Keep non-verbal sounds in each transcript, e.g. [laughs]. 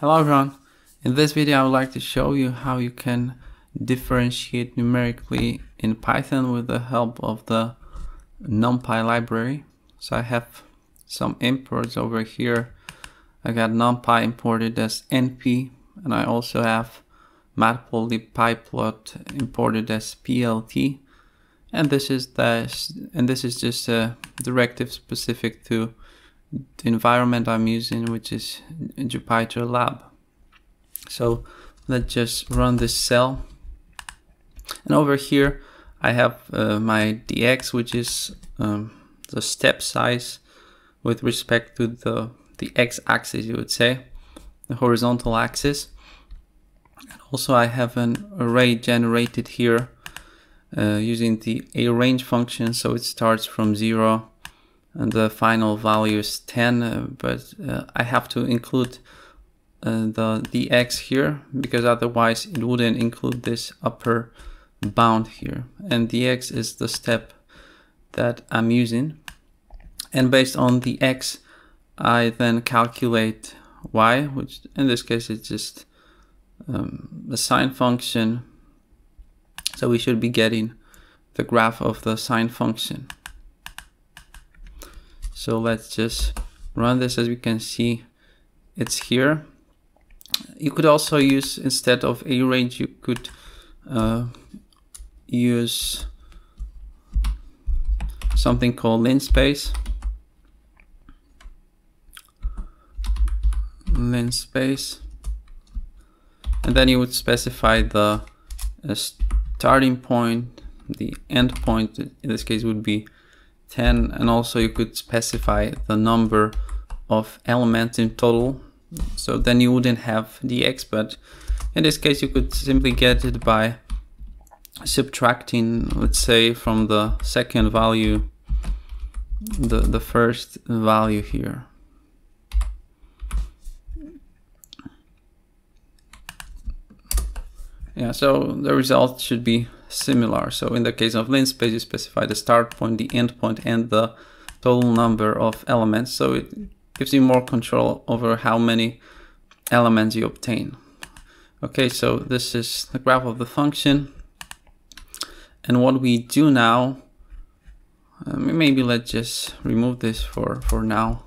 Hello everyone. In this video I would like to show you how you can differentiate numerically in Python with the help of the NumPy library. So I have some imports over here. I got NumPy imported as NP and I also have matplotlib pyplot imported as PLT and this is the and this is just a directive specific to the environment I'm using, which is Jupyter Lab. So let's just run this cell. And over here, I have uh, my dx, which is um, the step size with respect to the, the x-axis, you would say, the horizontal axis. And also I have an array generated here uh, using the arange function. So it starts from 0 and the final value is 10 uh, but uh, I have to include uh, the dx here because otherwise it wouldn't include this upper bound here. And dx is the step that I'm using. And based on the x I then calculate y which in this case is just um, the sine function. So we should be getting the graph of the sine function so let's just run this. As we can see it's here. You could also use instead of arange you could uh, use something called linspace. Linspace. And then you would specify the uh, starting point the end point. In this case would be 10 and also you could specify the number of elements in total. So then you wouldn't have dx but in this case you could simply get it by subtracting let's say from the second value the the first value here. Yeah so the result should be similar. So in the case of linspace, you specify the start point, the end point, and the total number of elements. So it gives you more control over how many elements you obtain. Okay, so this is the graph of the function. And what we do now, uh, maybe let's just remove this for, for now.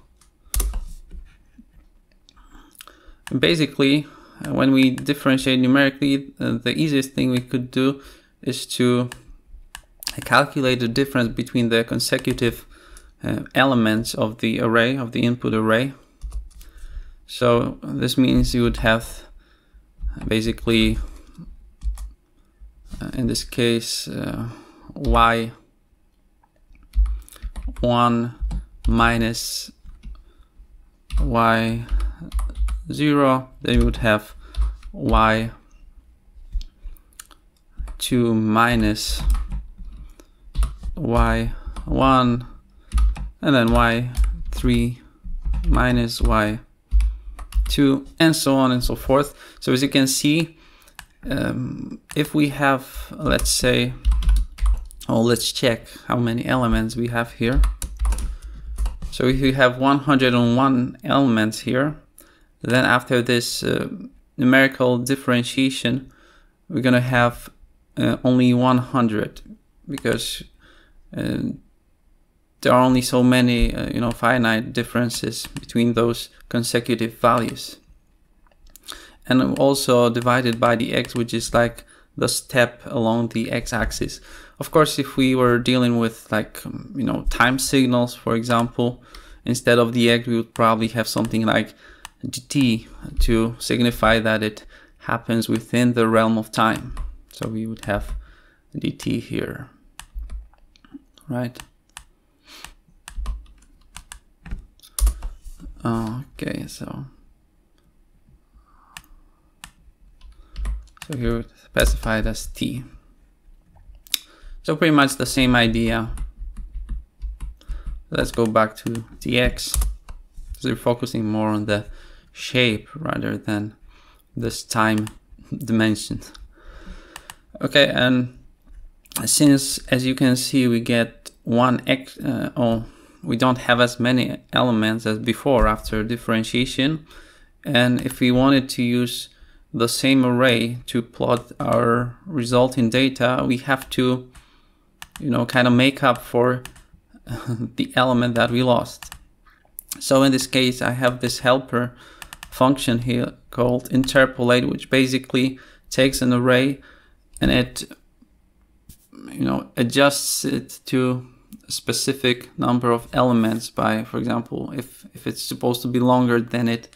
Basically, uh, when we differentiate numerically, uh, the easiest thing we could do is to calculate the difference between the consecutive uh, elements of the array, of the input array. So this means you would have basically, uh, in this case, uh, y1 minus y0, then you would have y 2 minus y1 and then y3 minus y2 and so on and so forth. So as you can see, um, if we have, let's say, oh, let's check how many elements we have here. So if we have 101 elements here, then after this uh, numerical differentiation, we're going to have uh, only 100 because uh, there are only so many uh, you know finite differences between those consecutive values. And also divided by dx which is like the step along the x-axis. Of course if we were dealing with like um, you know time signals for example instead of dx we would probably have something like dt to signify that it happens within the realm of time so we would have dt here, right? Okay, so so here specified as t. So pretty much the same idea. Let's go back to dx. So we're focusing more on the shape rather than this time dimension. Okay, and since as you can see we get one x, uh, oh, we don't have as many elements as before after differentiation, And if we wanted to use the same array to plot our resulting data, we have to, you know, kind of make up for [laughs] the element that we lost. So in this case, I have this helper function here called interpolate, which basically takes an array and it, you know, adjusts it to a specific number of elements by, for example, if, if it's supposed to be longer, then it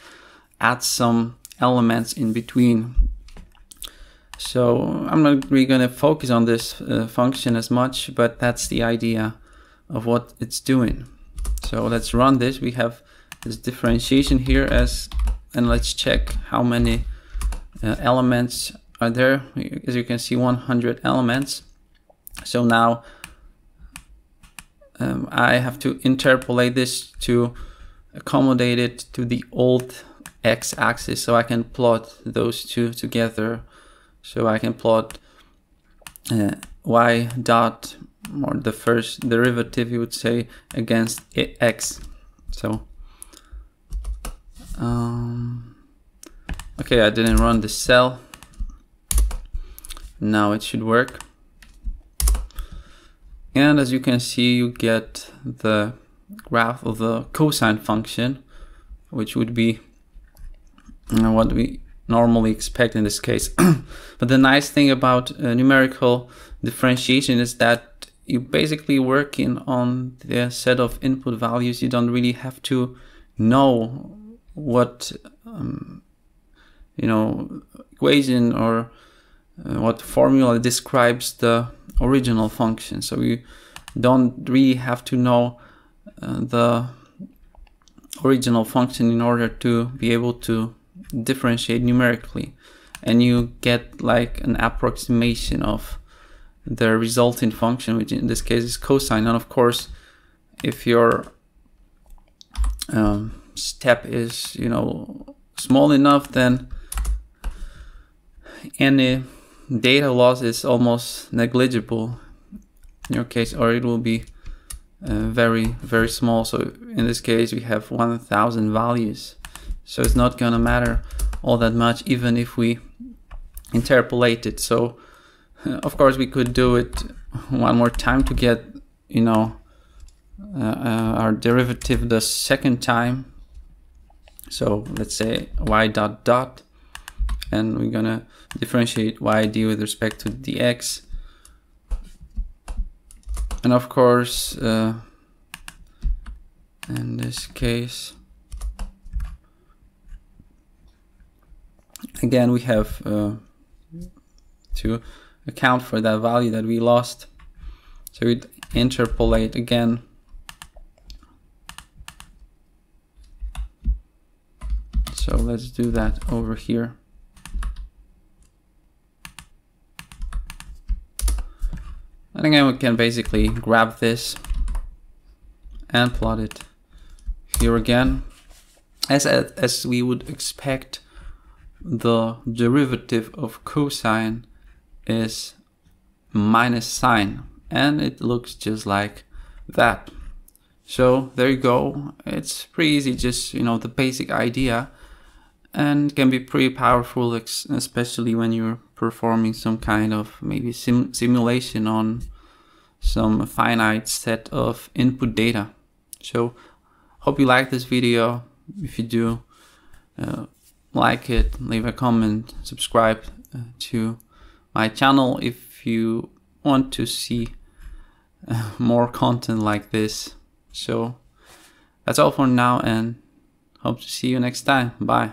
adds some elements in between. So I'm not really going to focus on this uh, function as much, but that's the idea of what it's doing. So let's run this. We have this differentiation here as, and let's check how many uh, elements are there. As you can see, 100 elements. So now um, I have to interpolate this to accommodate it to the old x-axis so I can plot those two together so I can plot uh, y dot or the first derivative you would say against x so um, okay I didn't run the cell now it should work and as you can see you get the graph of the cosine function which would be what we normally expect in this case. [clears throat] but the nice thing about uh, numerical differentiation is that you're basically working on the set of input values. You don't really have to know what um, you know equation or uh, what formula describes the original function. So you don't really have to know uh, the original function in order to be able to differentiate numerically and you get like an approximation of the resulting function which in this case is cosine and of course if your um, step is you know small enough then any data loss is almost negligible in your case or it will be uh, very very small. So in this case we have 1000 values. So it's not gonna matter all that much even if we interpolate it. So [laughs] of course we could do it one more time to get you know uh, uh, our derivative the second time. So let's say y dot dot and we're gonna differentiate yd with respect to dx. And of course uh, in this case again we have uh, to account for that value that we lost. So we interpolate again. So let's do that over here and again we can basically grab this and plot it here again. As as we would expect the derivative of cosine is minus sine and it looks just like that. So there you go. It's pretty easy just you know the basic idea and can be pretty powerful especially when you're performing some kind of maybe sim simulation on some finite set of input data so hope you like this video if you do uh, like it, leave a comment, subscribe uh, to my channel if you want to see uh, more content like this. So that's all for now and hope to see you next time. Bye.